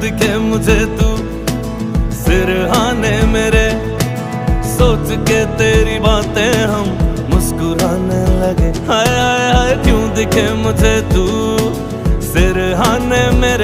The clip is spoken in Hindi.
दिखे मुझे तो तू सिरहाने मेरे। सोच के तेरी बातें हम मुस्कुराने लगे। हाय हाय हाय, क्यों दिखे मुझे तू? सिरहाने मेरे